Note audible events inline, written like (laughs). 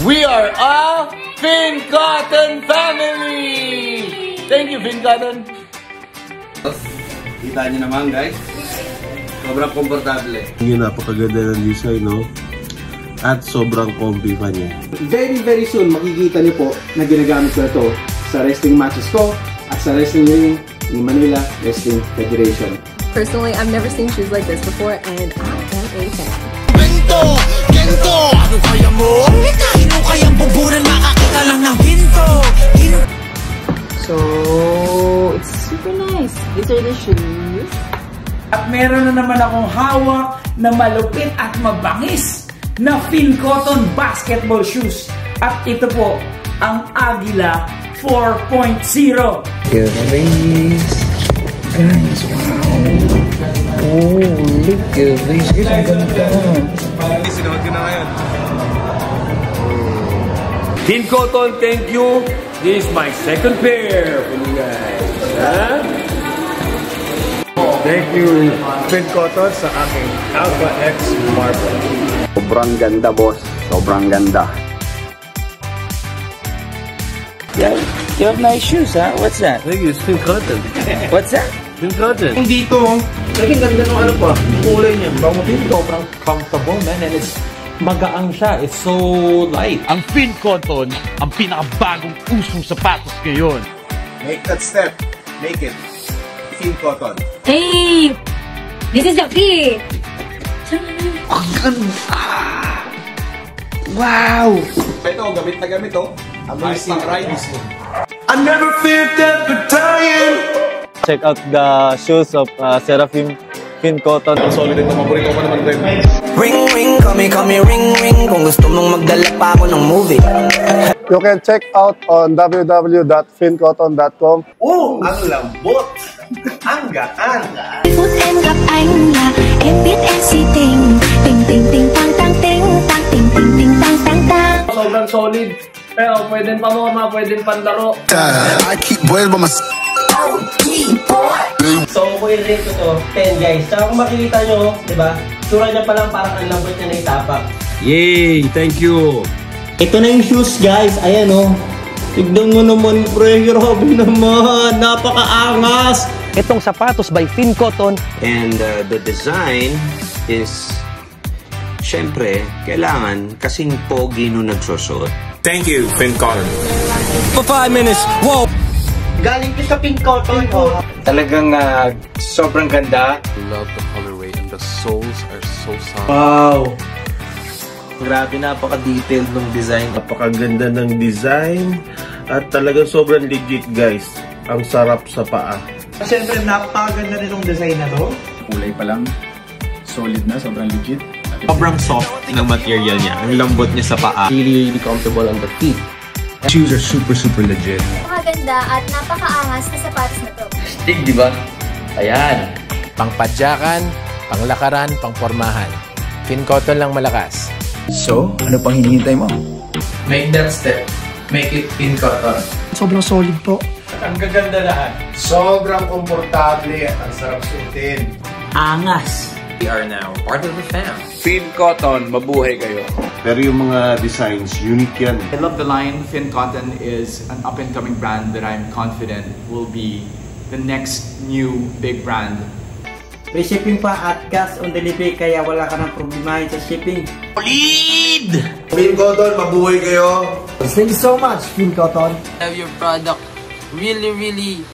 We are a Finn Cotton family! Thank you, Finn Cotton! Kita nyo naman, guys. Sobrang komportable. Yung napakaganda ng design, no? At sobrang comfy pa niya. Very, very soon, makikita niyo po na ginagamit ko ito sa wrestling matches ko at sa wrestling ring ni Manila Wrestling Federation. Personally, I've never seen shoes like this before, and I am a fan. Gento, gento Ano kaya mo? Kayang bubunan makakita lang ng hinto? Hinto So, it's super nice. These are the shoes. At meron na naman akong hawak na malupit at mabangis na Finn Cotton basketball shoes. At ito po, ang Agila 4.0. Guys, guys, wow. Oh, look at this. Guys, ang ganda. Finn Cotton, thank you. This is my second pair for you guys. Huh? Thank you, Finn Cotton, sa aking Alpha X Marble. Sobrang ganda, boss. Sobrang ganda. Yeah, you have nice shoes, huh? What's that? Thank you, Finn Cotton. (laughs) What's that? Finn Cotton. Yung dito, naging ganda ng ano pa, kulay niya. Bango dito, sobrang comfortable, man. And it's magaang siya. It's so light. Ang Finn Cotton, ang pinakabagong usong sapatos ngayon. Make that step. Make it. Feel cotton. Hey! This is the fit! Wow! Ito, gamit na gamit oh. Amazing ride. I never feared that battalion check out the shoes of uh, Seraphim Finn Cotton. Solid ito. Paborito ko pa naman rin. Ring ring, kami kami ring ring Kung gusto mong magdala pa ako ng movie You can check out on www.fincotton.com. Oh, ang lambot. ang gaan. Phút em gặp anh là em biết em si tình Tình tình tình tang tang ting Tang ting ting ting tang tang tang Sobrang solid. Pero pwedeng pamorma, pwedeng panlaro. I keep boys by my So, kung i-rate ko to, 10 guys. Tsaka kung makikita nyo, di ba? Tura niya pa lang parang ang lambot niya na itapak. Yay! Thank you! Ito na yung shoes guys. Ayan oh. Tignan mo naman pre, grabe naman. Napakaangas. Itong sapatos by Finn Cotton, And uh, the design is, syempre, kailangan kasing pogi nung nagsusot. Thank you, Finn Cotton. For 5 minutes, whoa Galing ko sa pink cotton ko. talagang uh, sobrang ganda. Love the colorway and the soles are so soft. Wow! Grabe, napaka-detailed ng design. Napakaganda ng design at talagang sobrang legit guys. Ang sarap sa paa. Siyempre, napakaganda nitong design na to. Kulay pa lang. Solid na. Sobrang legit. Sobrang soft ng material niya. Ang lambot niya sa paa. Really, really comfortable on the feet. Shoes are super, super legit. Napakaganda at napakaangas na sapatos na to. Stig, di ba? Ayan. Pangpadyakan, panglakaran, pangpormahan. Finn Cotton lang malakas. So, ano pang hinihintay mo? Make that step. Make it Finn Cotton. Sobrang solid po. Ang gaganda lahat. Sobrang komportable at ang sarap suotin. Angas. We are now part of the fam. Finn Cotton, mabuhay kayo. Pero yung mga designs, unique yan. I love the line. Finn Cotton is an up-and-coming brand that I'm confident will be the next new big brand May shipping pa at cash on delivery kaya wala ka ng problemahin sa shipping. Finn Cotton, mabuhay kayo. Thank you so much, Finn Cotton. Have your product really, really